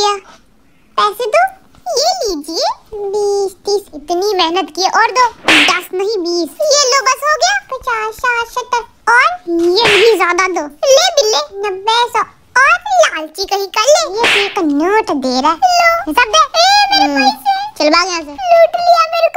किया। पैसे दो ये लीजिए। बीस तीस इतनी मेहनत की और दो दस नहीं बीस। ये लो बस हो गया। पचास साठ सत्तर। और ये भी ज़्यादा दो। ले बिल्ले नब्बे सौ। और लालची कहीं कर ले। ये एक नोट दे रहा है। लो। सब दे। ए मेरे हम्म। पैसे। चल भाग यहाँ से। लूट लिया मेरे